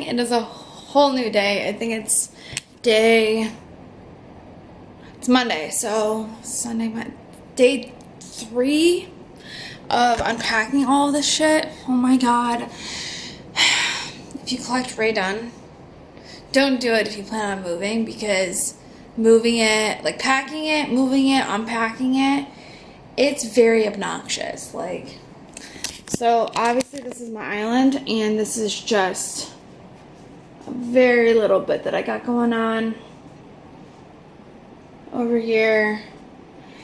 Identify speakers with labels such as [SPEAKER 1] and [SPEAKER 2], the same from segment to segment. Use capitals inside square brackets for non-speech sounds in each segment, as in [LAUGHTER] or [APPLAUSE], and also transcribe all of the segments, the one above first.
[SPEAKER 1] morning, it is a whole new day. I think it's day, it's Monday, so Sunday, day three of unpacking all this shit. Oh my god. [SIGHS] If you collect Rae Dunn, don't do it if you plan on moving because moving it, like packing it, moving it, unpacking it, it's very obnoxious. Like, so obviously this is my island and this is just very little bit that I got going on over here.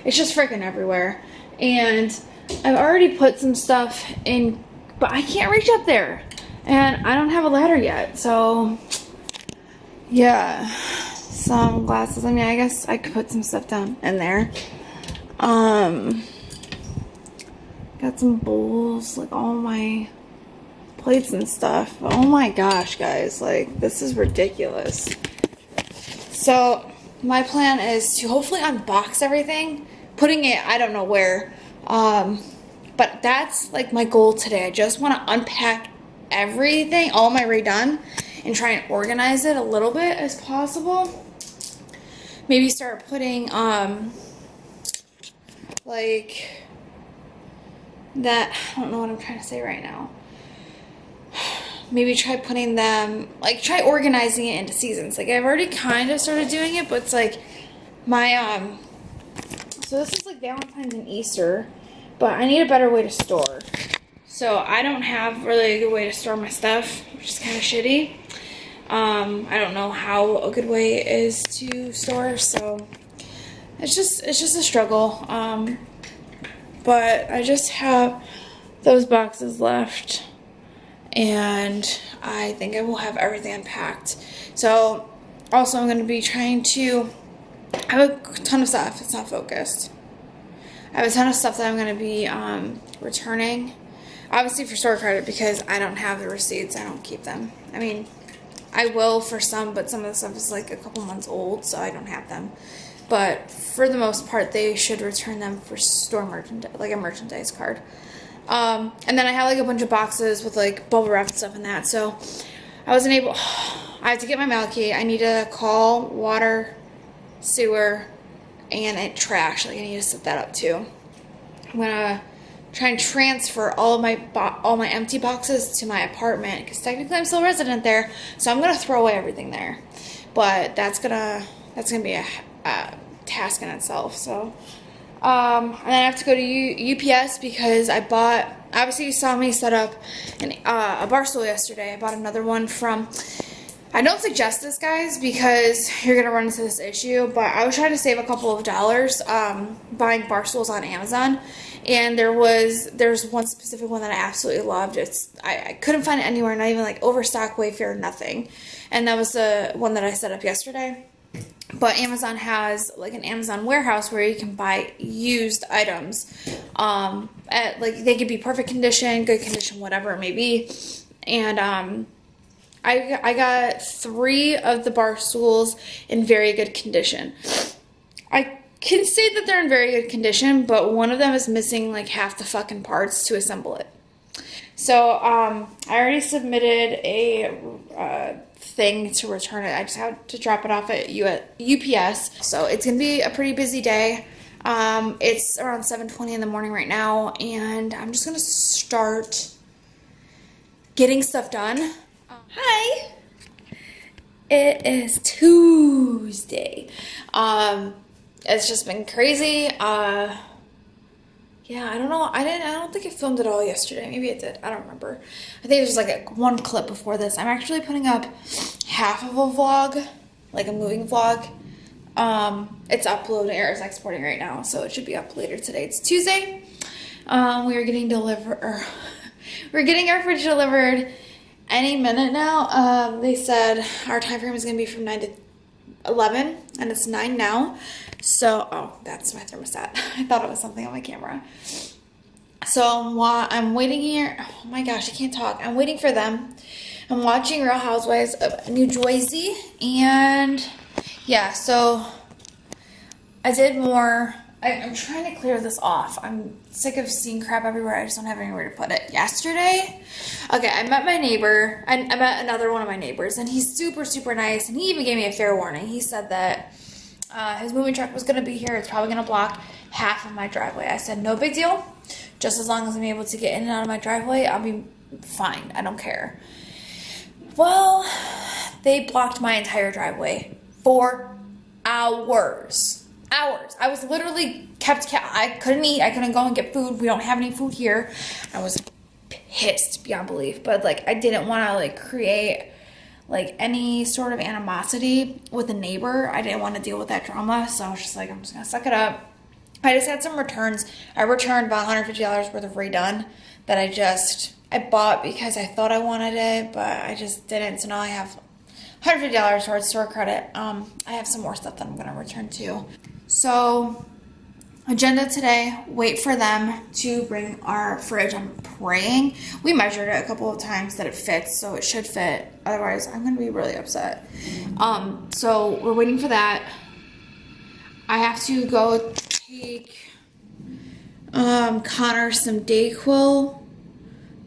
[SPEAKER 1] It's just freaking everywhere. And I've already put some stuff in, but I can't reach up there. And I don't have a ladder yet, so yeah. Some glasses. I mean, I guess I could put some stuff down in there. Um, got some bowls, like all my plates and stuff. Oh my gosh, guys, like this is ridiculous. So my plan is to hopefully unbox everything, putting it I don't know where. Um, but that's like my goal today. I just want to unpack everything, all my Rae Dunn, and try and organize it a little bit as possible. Maybe start putting um like that I don't know what I'm trying to say right now. Maybe try putting them like try organizing it into seasons. Like I've already kind of started doing it, but it's like my um so this is like Valentine's and Easter, but I need a better way to store. So I don't have really a good way to store my stuff, which is kind of shitty. Um, I don't know how a good way is to store, so it's just it's just a struggle. Um, but I just have those boxes left, and I think I will have everything unpacked. So also I'm going to be trying to. I have a ton of stuff. It's not focused. I have a ton of stuff that I'm going to be um, returning. Obviously for store credit because I don't have the receipts. I don't keep them. I mean, I will for some, but some of the stuff is like a couple months old, so I don't have them. But for the most part, they should return them for store merchandise, like a merchandise card. Um, and then I have like a bunch of boxes with like bubble wrap and stuff in that. So I wasn't able. [SIGHS] I have to get my mail key. I need to call water, sewer, and it trash. Like I need to set that up too. I'm gonna try and transfer all my all my empty boxes to my apartment because technically I'm still resident there, so I'm gonna throw away everything there. But that's gonna that's gonna be a, a task in itself. So, um, and then I have to go to U UPS because I bought. Obviously, you saw me set up an, uh, a bar stool yesterday. I bought another one from. I don't suggest this, guys, because you're gonna run into this issue. But I was trying to save a couple of dollars um, buying bar stools on Amazon and there was there's one specific one that I absolutely loved. It's I, I couldn't find it anywhere, not even like Overstock, Wayfair, nothing. And that was the one that I set up yesterday. But Amazon has like an Amazon warehouse where you can buy used items. Um, at like they could be perfect condition, good condition, whatever it may be. And um, I I got three of the bar stools in very good condition. I can say that they're in very good condition, but one of them is missing like half the fucking parts to assemble it. So um, I already submitted a uh, thing to return it. I just had to drop it off at UPS. So it's gonna be a pretty busy day. Um, it's around 7:20 in the morning right now, and I'm just gonna start getting stuff done. Hi. It is Tuesday. Um, it's just been crazy. Uh, yeah, I don't know. I didn't. I don't think I filmed it all yesterday. Maybe it did. I don't remember. I think was like a, one clip before this. I'm actually putting up half of a vlog, like a moving vlog. Um, it's uploading or it's exporting right now, so it should be up later today. It's Tuesday. Um, we are getting delivered. [LAUGHS] we're getting our fridge delivered any minute now. Um, they said our time frame is going to be from nine to eleven, and it's nine now. So, oh, that's my thermostat. [LAUGHS] I thought it was something on my camera. So I'm, I'm waiting here. Oh my gosh, I can't talk. I'm waiting for them. I'm watching Real Housewives of New Jersey. And yeah, so I did more I, am trying to clear this off. I'm sick of seeing crap everywhere. I just don't have anywhere to put it. Yesterday, okay, I met my neighbor. I, I met another one of my neighbors, and he's super, super nice. And he even gave me a fair warning. He said that uh, his moving truck was going to be here. It's probably going to block half of my driveway. I said, no big deal. Just as long as I'm able to get in and out of my driveway, I'll be fine. I don't care. Well, they blocked my entire driveway for hours. Hours. I was literally kept, I couldn't eat. I couldn't go and get food. We don't have any food here. I was pissed beyond belief. But like, I didn't want to like create like any sort of animosity with a neighbor. I didn't want to deal with that drama. So I was just like, I'm just to suck it up. I just had some returns. I returned about $150 worth of Rae Dunn that I just, I bought because I thought I wanted it, but I just didn't. So now I have $150 towards store credit. Um, I have some more stuff that I'm to return to. So, agenda today, wait for them to bring our fridge. I'm praying. We measured it a couple of times that it fits, so it should fit. Otherwise, I'm going to be really upset. Um, so, we're waiting for that. I have to go take um, Connor some Dayquil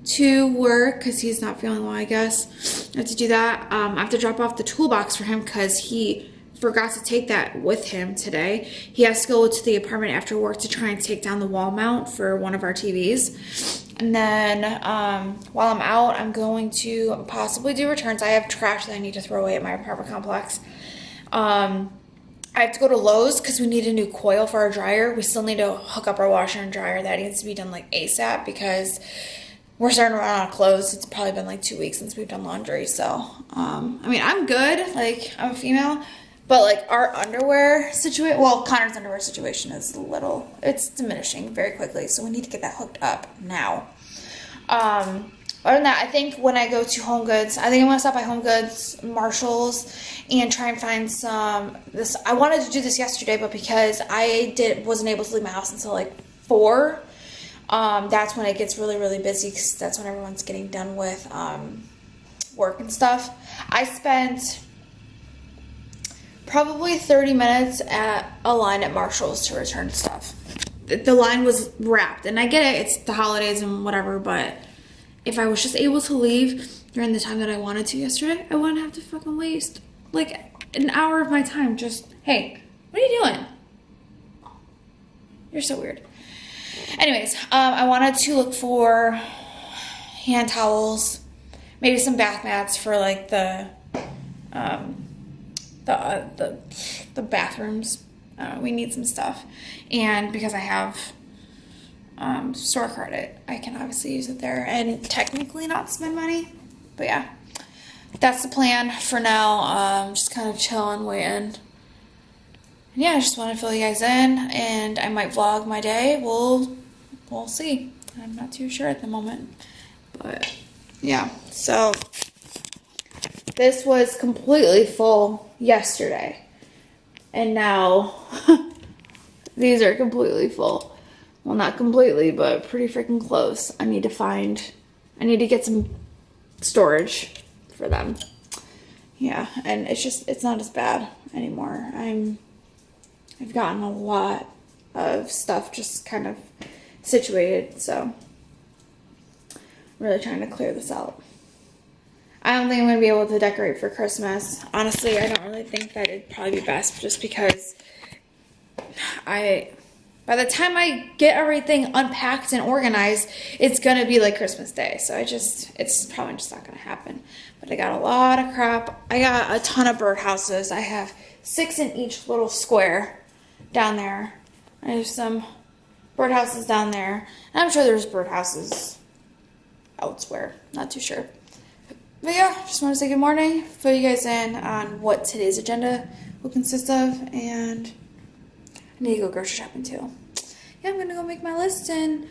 [SPEAKER 1] to work because he's not feeling well, I guess. I have to do that. Um, I have to drop off the toolbox for him because he forgot to take that with him today. He has to go to the apartment after work to try and take down the wall mount for one of our TVs. And then um, while I'm out, I'm going to possibly do returns. I have trash that I need to throw away at my apartment complex. Um, I have to go to Lowe's because we need a new coil for our dryer. We still need to hook up our washer and dryer. That needs to be done like ASAP because we're starting to run out of clothes. It's probably been like two weeks since we've done laundry. So, um, I mean, I'm good. Like, I'm a female. But like our underwear situation, well, Connor's underwear situation is little, it's diminishing very quickly. So we need to get that hooked up now. Um, other than that, I think when I go to Home Goods, I think I'm gonna stop by Home Goods, Marshalls, and try and find some. This I wanted to do this yesterday, but because I did wasn't able to leave my house until like four, um, that's when it gets really, really busy because that's when everyone's getting done with um, work and stuff. I spent probably 30 minutes at a line at Marshall's to return stuff. The line was wrapped, and I get it, it's the holidays and whatever, but if I was just able to leave during the time that I wanted to yesterday, I wouldn't have to fucking waste like an hour of my time just, hey, what are you doing? You're so weird. Anyways, um, I wanted to look for hand towels, maybe some bath mats for like the um, the uh, the the bathrooms. Uh, we need some stuff, and because I have um, store credit, I can obviously use it there and technically not spend money. But yeah, that's the plan for now. Um, just kind of chill and chilling, waiting yeah, I just want to fill you guys in, and I might vlog my day. We'll we'll see. I'm not too sure at the moment, but yeah. So this was completely full yesterday, and now [LAUGHS] these are completely full. Well, not completely, but pretty freaking close. I need to find. I need to get some storage for them. Yeah, and it's just it's not as bad anymore. I'm I've gotten a lot of stuff just kind of situated, so I'm really trying to clear this out. I don't think I'm going to be able to decorate for Christmas. Honestly, I don't really think that it'd probably be best just because I, by the time I get everything unpacked and organized, it's going to be like Christmas Day. So I just, it's probably just not going to happen. But I got a lot of crap. I got a ton of birdhouses. I have six in each little square down there. There's some birdhouses down there. And I'm sure there's birdhouses elsewhere. Not too sure. But yeah, just want to say good morning, fill you guys in on what today's agenda will consist of, and I need to go grocery shopping too. Yeah, I'm gonna go make my list and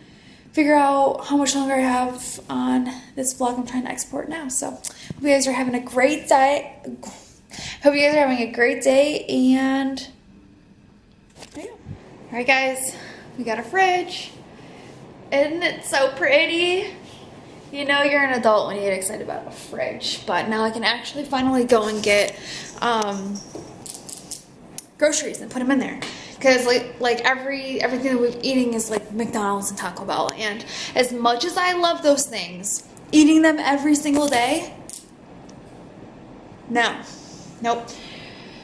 [SPEAKER 1] figure out how much longer I have on this vlog I'm trying to export now. So, hope you guys are having a great day. Hope you guys are having a great day, and yeah. all right, guys, we got a fridge. Isn't it so pretty? You know you're an adult when you get excited about a fridge, but now I can actually finally go and get um, groceries and put them in there. because like like every everything that we're eating is like McDonald's and Taco Bell, and as much as I love those things, eating them every single day, no, nope.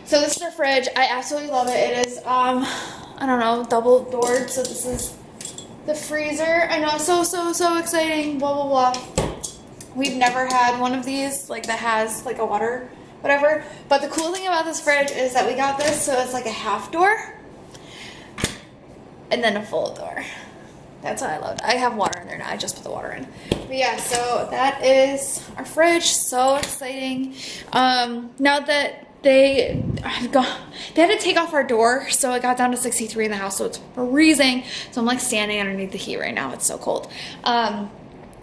[SPEAKER 1] So this is our fridge. I absolutely love it. It is um, I don't know, double doored. So this is the freezer. I know, so so so exciting. Blah blah blah. We've never had one of these like that has like a water whatever. But the cool thing about this fridge is that we got this so it's like a half door and then a full door. That's what I loved. I have water in there now. I just put the water in. But yeah, so that is our fridge. So exciting. Um, now that they I've got they had to take off our door, so it got down to 63 in the house, so it's freezing. So I'm like standing underneath the heat right now. It's so cold. Um,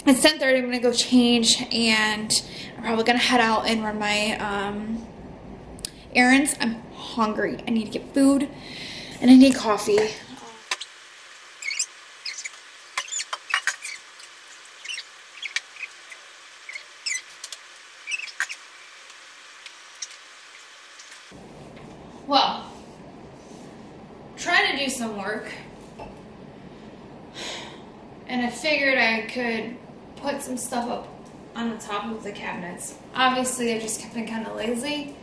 [SPEAKER 1] it's 10:30. I'm gonna go change, and I'm probably gonna head out and run my um, errands. I'm hungry. I need to get food, and I need coffee. Well, trying to do some work, and I figured I could put some stuff up on the top of the cabinets. Obviously, I just kept been kind of lazy.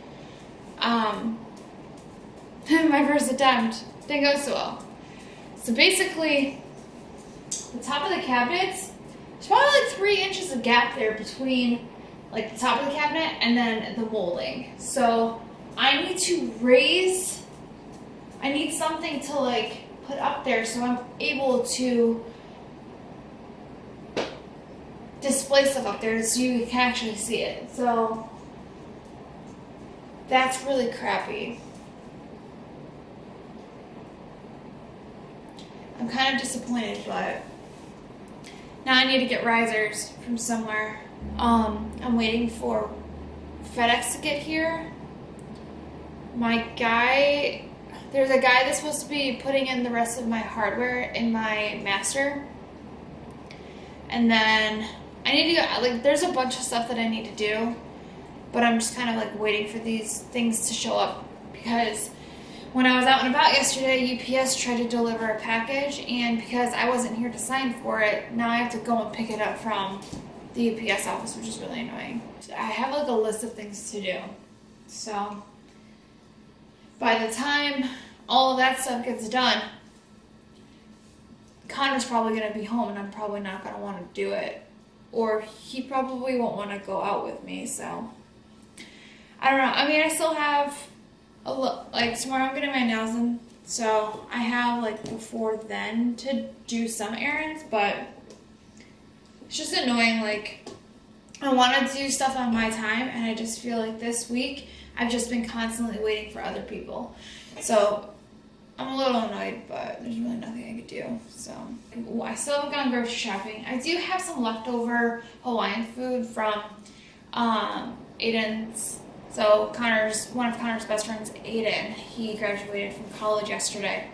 [SPEAKER 1] Um, [LAUGHS] my first attempt didn't go so well. So basically, the top of the cabinets, there's probably like three inches of gap there between like the top of the cabinet and then the molding. So I need to raise, I need something to like put up there so I'm able to display stuff up there so you can actually see it. So that's really crappy. I'm kind of disappointed, but now I need to get risers from somewhere. Um, I'm waiting for FedEx to get here. My guy, there's a guy that's supposed to be putting in the rest of my hardware in my master. And then I need to go, like, there's a bunch of stuff that I need to do, but I'm just kind of like waiting for these things to show up because when I was out and about yesterday, UPS tried to deliver a package, and because I wasn't here to sign for it, now I have to go and pick it up from the UPS office, which is really annoying. I have like a list of things to do, so by the time all of that stuff gets done, Connor's probably going to be home, and I'm probably not going to want to do it or he probably won't want to go out with me. So I don't know. I mean, I still have a look like tomorrow. I'm getting my nails in, so I have like before then to do some errands, but it's just annoying. Like I want to do stuff on my time, and I just feel like this week I've just been constantly waiting for other people. So I'm a little annoyed, but there's really nothing I could do. So I still haven't gone grocery shopping. I do have some leftover Hawaiian food from um, Aiden's. So Connor's one of Connor's best friends, Aiden. He graduated from college yesterday.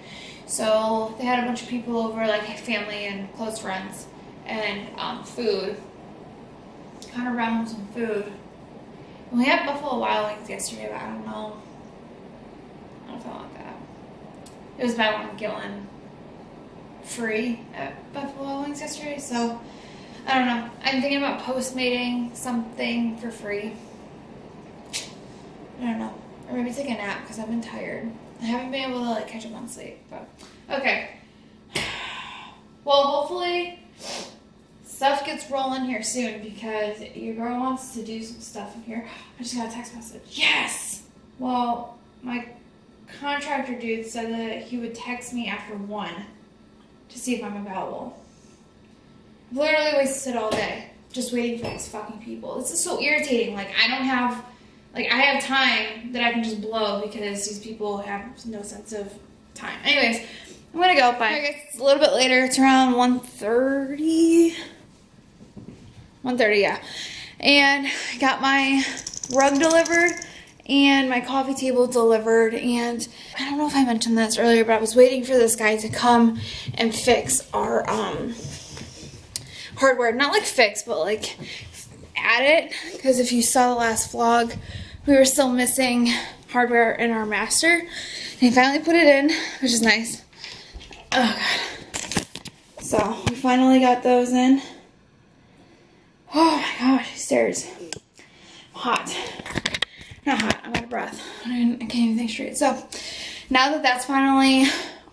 [SPEAKER 1] So they had a bunch of people over, like family and close friends, and um, food. Connor brought home some food. We had Buffalo Wild Wings yesterday, but I don't know. I don't I want that. It was buy one one free at Buffalo Wild Wings yesterday, so I don't know. I'm thinking about postmating something for free. I don't know. Or maybe take a nap because I've been tired. I haven't been able to like catch up on sleep, but okay. [SIGHS] Well, hopefully stuff gets rolling here soon because your girl wants to do some stuff in here. I just got a text message. Yes! Well, my contractor dude said that he would text me after one to see if I'm available. I've literally wasted all day just waiting for these fucking people. This is so irritating. Like I don't have like I have time that I can just blow because these people have no sense of time. Anyways, I'm gonna go. Bye. It's a little bit later. It's around 1.30. 1.30, yeah. And got my rug delivered and my coffee table delivered and I don't know if I mentioned this earlier but I was waiting for this guy to come and fix our um, hardware not like fix but like add it because if you saw the last vlog we were still missing hardware in our master. And he finally put it in, which is nice. Oh god. So we finally got those in. Oh my gosh, stairs. Hot. Not hot, I'm out of breath. I can't even think straight. So now that that's finally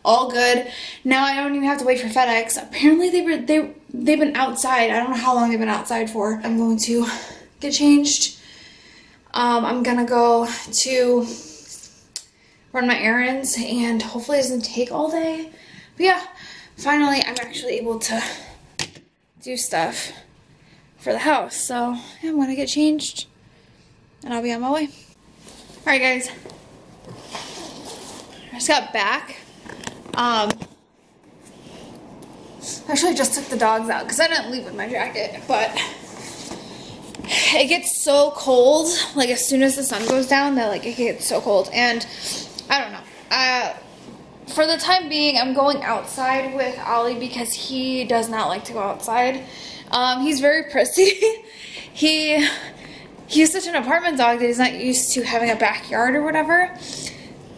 [SPEAKER 1] all good, now I don't even have to wait for FedEx. Apparently they were they they've been outside. I don't know how long they've been outside for. I'm going to get changed. Um, I'm gonna go to run my errands and hopefully it doesn't take all day. But yeah, finally I'm actually able to do stuff for the house. So yeah, I'm gonna get changed and I'll be on my way. All right guys, I just got back. Um, actually I just took the dogs out because I didn't leave with my jacket, but it gets so cold like as soon as the sun goes down that like it gets so cold and I don't know. Uh, for the time being, I'm going outside with Ollie because he does not like to go outside. Um, he's very [LAUGHS] prissy. he he's such an apartment dog that he's not used to having a backyard or whatever.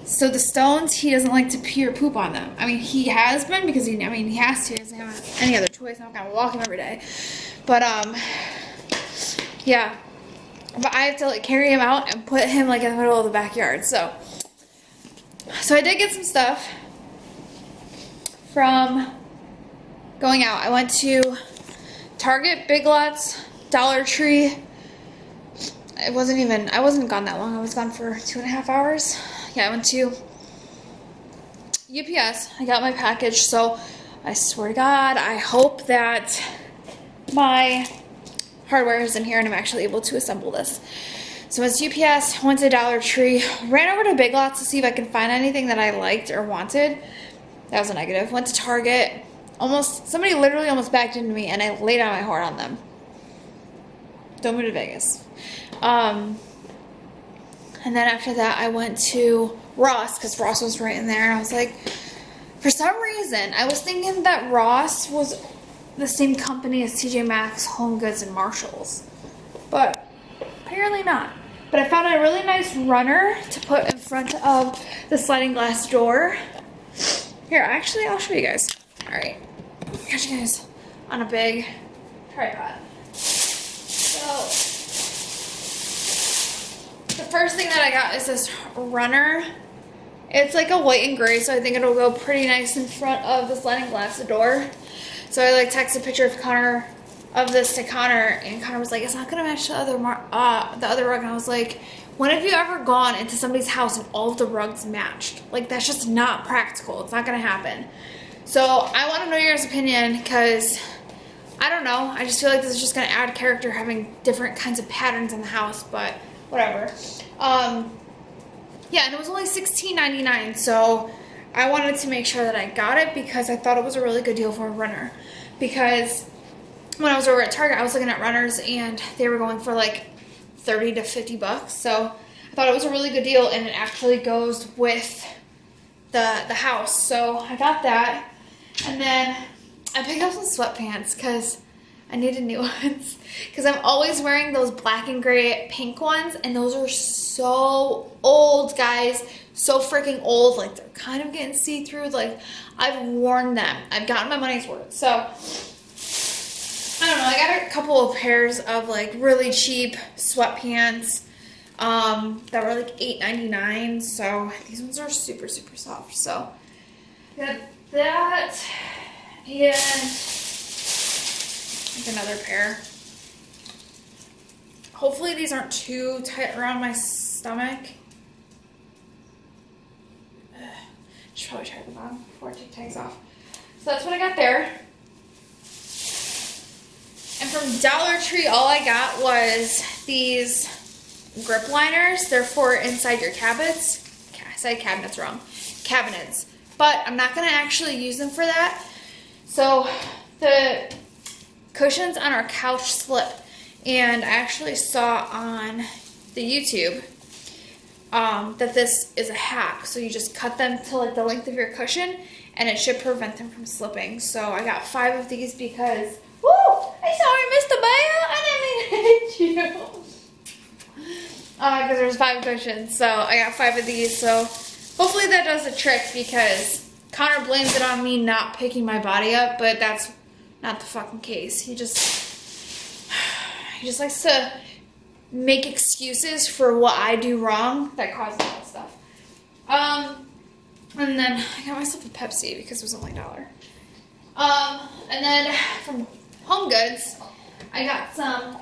[SPEAKER 1] So the stones, he doesn't like to pee or poop on them. I mean, he has been because he, I mean, he has to. He doesn't have any other choice. I'm gonna walk him every day. But um, yeah. But I have to like carry him out and put him like in the middle of the backyard. So, so I did get some stuff from going out. I went to Target, Big Lots, Dollar Tree. It wasn't even, I wasn't gone that long. I was gone for two and a half hours. Yeah, I went to UPS. I got my package. So I swear to God, I hope that my hardware is in here and I'm actually able to assemble this. So it's UPS, went to Dollar Tree, ran over to Big Lots to see if I can find anything that I liked or wanted. That was a negative. Went to Target, almost, somebody literally almost backed into me and I laid out my horn on them. Don't move to Vegas. Um, and then after that, I went to Ross because Ross was right in there. I was like, for some reason, I was thinking that Ross was the same company as TJ Maxx, Home Goods, and Marshalls. But apparently not. But I found a really nice runner to put in front of the sliding glass door. Here, actually, I'll show you guys. All right, catch you guys on a big tripod. So, the first thing that I got is this runner. It's like a white and gray, so I think it'll go pretty nice in front of the sliding glass door. So I like texted a picture of Connor of this to Connor, and Connor was like, "It's not gonna match the other uh, the other rug." And I was like, "When have you ever gone into somebody's house and all of the rugs matched? Like that's just not practical. It's not gonna happen." So I want to know your opinion because I don't know. I just feel like this is just gonna add character having different kinds of patterns in the house, but whatever. Um, yeah, and it was only $16.99, so I wanted to make sure that I got it because I thought it was a really good deal for a runner. Because when I was over at Target, I was looking at runners and they were going for like 30 to 50 bucks. So I thought it was a really good deal and it actually goes with the, the house. So I got that. And then I picked up some sweatpants because I needed new [LAUGHS] ones. Because I'm always wearing those black and gray pink ones and those are so old, guys so freaking old. Like they're kind of getting see-through. Like I've worn them. I've gotten my money's worth. So I don't know. I got a couple of pairs of like really cheap sweatpants um, that were like $8.99. So these ones are super, super soft. So got that and like another pair. Hopefully these aren't too tight around my stomach. Should probably try them on before it takes off. So that's what I got there. And from Dollar Tree, all I got was these grip liners. They're for inside your cabinets. I said cabinets wrong. Cabinets. But I'm not going to actually use them for that. So the cushions on our couch slip. And I actually saw on the YouTube um, that this is a hack. So you just cut them to like the length of your cushion and it should prevent them from slipping. So I got five of these because, woo, I'm sorry, Mr. Bear, I didn't mean to hit you. because uh, there's five cushions. So I got five of these. So hopefully that does the trick because Connor blames it on me not picking my body up, but that's not the fucking case. He just [SIGHS] he just likes to make excuses for what I do wrong that causes this stuff. Um, and then I got myself a Pepsi because it was only a dollar. Um, and then from Home Goods, I got some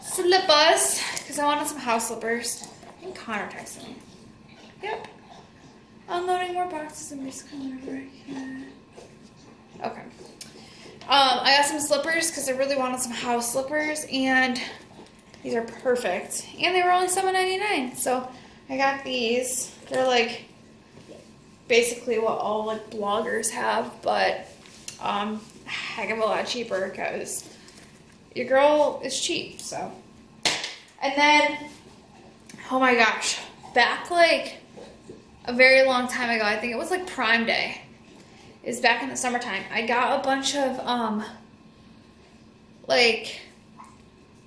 [SPEAKER 1] slippers because I wanted some house slippers. Think Connor texted me. Yep. Unloading more boxes and basically whenever I here. Okay. Um, I got some slippers because I really wanted some house slippers and these are perfect. And they were only $7.99. So I got these. They're like basically what all like bloggers have, but um, heck of a lot cheaper because your girl is cheap, so. And then, oh my gosh, back like a very long time ago, I think it was like Prime Day, is back in the summertime. I got a bunch of, um, like,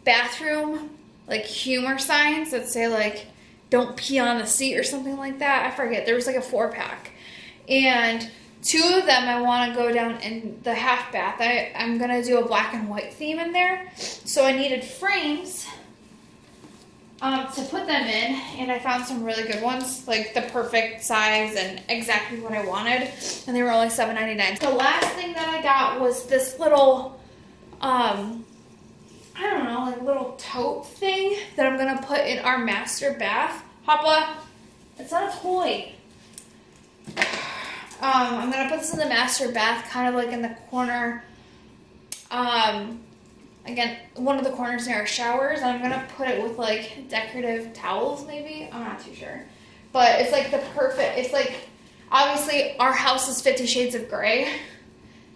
[SPEAKER 1] bathroom, like, humor signs that say, like, don't pee on the seat or something like that. I forget. There was like a four pack. And two of them I want to go down in the half bath. I, I'm going to do a black and white theme in there. So I needed frames um, to put them in, and I found some really good ones, like the perfect size and exactly what I wanted, and they were only $7.99. The last thing that I got was this little, um, I don't know, like little tote thing that I'm gonna put in our master bath. Papa, it's not a toy. Um, I'm gonna put this in the master bath, kind of like in the corner. Um, again, one of the corners near our showers. I'm gonna put it with like decorative towels, maybe. I'm not too sure, but it's like the perfect. It's like obviously our house is Fifty Shades of Grey,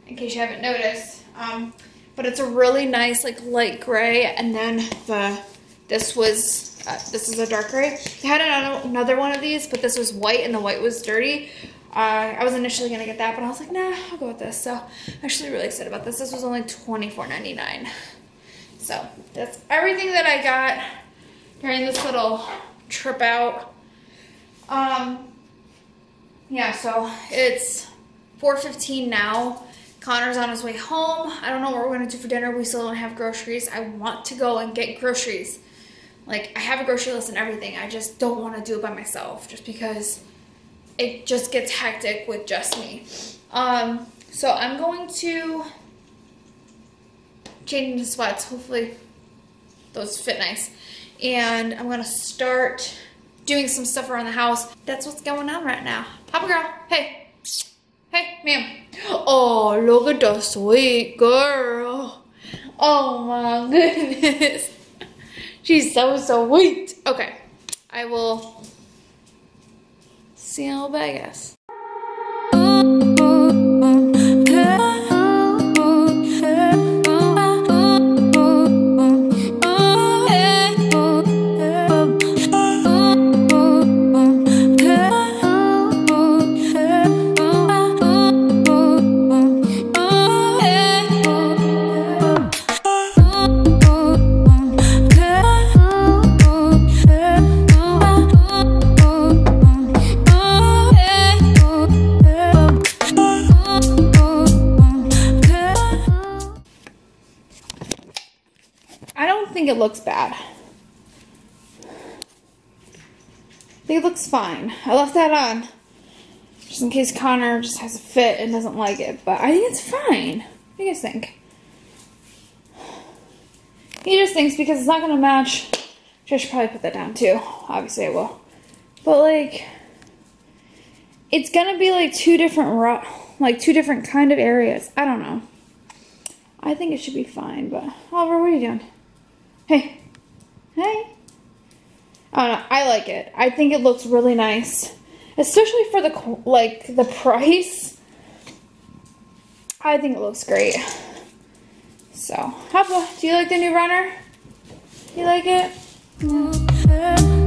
[SPEAKER 1] in case you haven't noticed. Um, but it's a really nice like light gray, and then the this was uh, this is a dark gray. I had another one of these, but this was white, and the white was dirty. Uh, I was initially gonna get that, but I was like, nah, I'll go with this. So I'm actually really excited about this. This was only $24.99. So that's everything that I got during this little trip out. Um, yeah, so it's 4.15 now. Connor's on his way home. I don't know what we're gonna do for dinner. We still don't have groceries. I want to go and get groceries. Like, I have a grocery list and everything. I just don't want to do it by myself just because it just gets hectic with just me. Um, so I'm going to change into sweats. Hopefully those fit nice. And I'm going to start doing some stuff around the house. That's what's going on right now. Papa girl, hey. Hey, ma'am. Oh, look at the sweet girl. Oh my [LAUGHS] goodness. She's so sweet. Okay, I will see a it looks bad. I think it looks fine. I left that on just in case Connor just has a fit and doesn't like it, but I think it's fine. What do you guys think? He just thinks because it's not going to match. I should probably put that down too. Obviously I will. But like, it's going to be like two different, like two different kind of areas. I don't know. I think it should be fine, but Oliver, what are you doing? Hey. Hey. I don't know. I like it. I think it looks really nice. Especially for the, like, the price. I think it looks great. So, Papa, do you like the new runner? You like it? Yeah.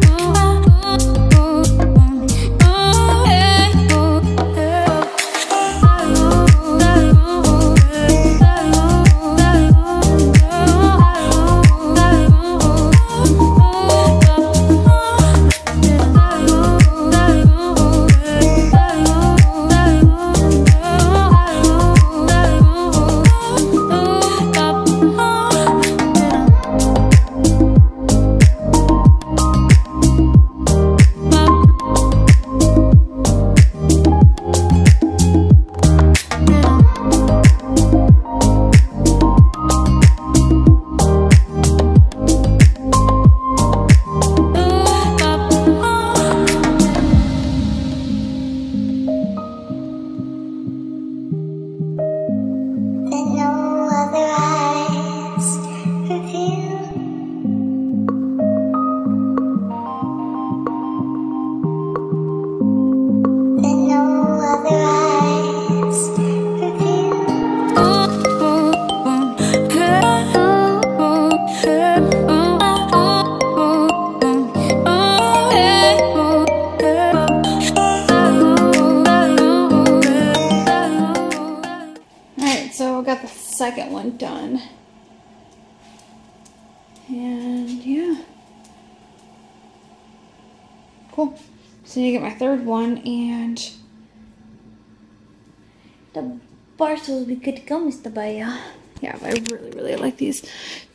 [SPEAKER 1] Good to go, Mr. Baya. Yeah, I really, really like these.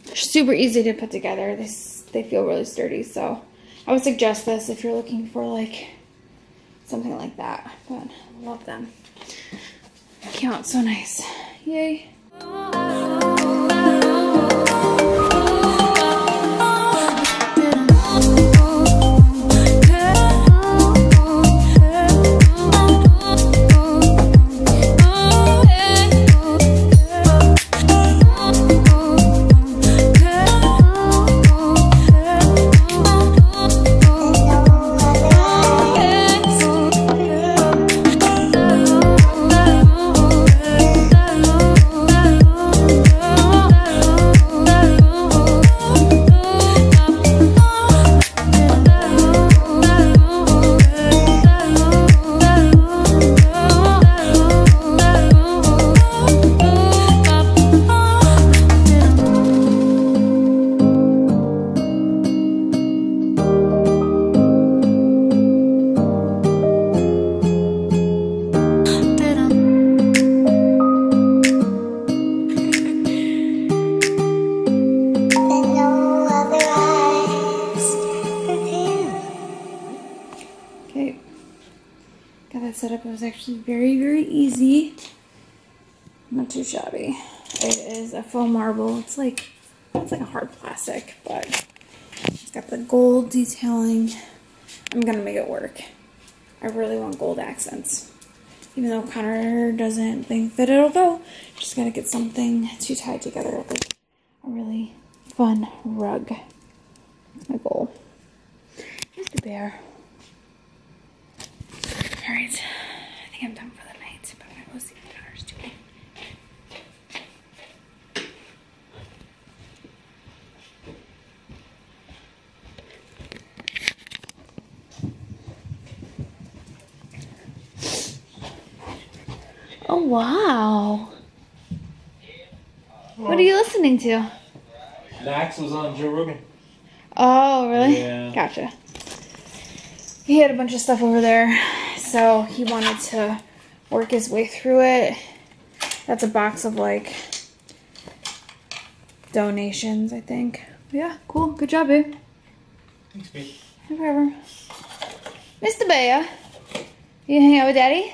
[SPEAKER 1] They're super easy to put together. They, they feel really sturdy, so I would suggest this if you're looking for like something like that. But I love them. Out so nice. Yay. Shabby. It is a faux marble. It's like it's like a hard plastic, but it's got the gold detailing. I'm gonna make it work. I really want gold accents. Even though Connor doesn't think that it'll go, just gotta get something to tie together like a really fun rug. That's my goal. Mr. Bear. Alright, I think I'm done for the night, but I'm gonna go see what Connor's doing. Oh wow. What are you listening to?
[SPEAKER 2] Max was on Joe Rogan.
[SPEAKER 1] Oh, really?
[SPEAKER 2] Yeah.
[SPEAKER 1] Gotcha. He had a bunch of stuff over there, so he wanted to work his way through it. That's a box of like donations, I think. Yeah, cool. Good job, babe.
[SPEAKER 2] Thanks, babe.
[SPEAKER 1] No problem. Mr. Bear, you hang out with Daddy?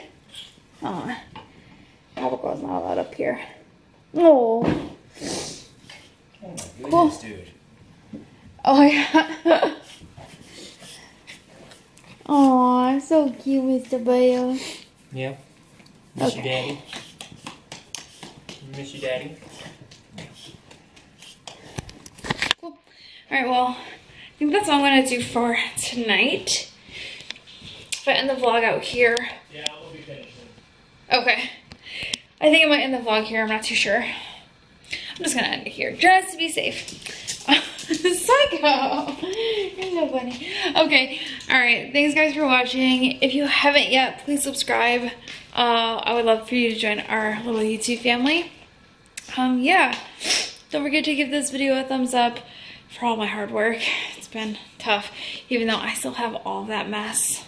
[SPEAKER 1] Oh, Abigail's not allowed up here. Oh,
[SPEAKER 2] Oh my
[SPEAKER 1] Cool.
[SPEAKER 2] goodness, dude.
[SPEAKER 1] oh yeah. [LAUGHS] Oh, so cute, Mr. Bear.
[SPEAKER 2] Yeah. Miss
[SPEAKER 1] Okay.
[SPEAKER 2] you, daddy. Miss you, daddy.
[SPEAKER 1] Cool. All right, well, I think that's all I'm gonna do for tonight. If I end the vlog out here,
[SPEAKER 2] Yeah, we'll be finishing.
[SPEAKER 1] okay. I think I might end the vlog here. I'm not too sure. I'm just gonna end it here just to be safe. [LAUGHS] Psycho! You're so funny. Okay, all right. Thanks, guys, for watching. If you haven't yet, please subscribe. Uh, I would love for you to join our little YouTube family. Um, yeah. Don't forget to give this video a thumbs up for all my hard work. It's been tough, even though I still have all that mess,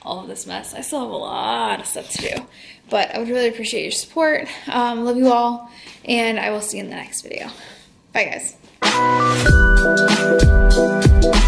[SPEAKER 1] all of this mess. I still have a lot of stuff to do, but I would really appreciate your support. Um, love you all, and I will see you in the next video. Bye, guys.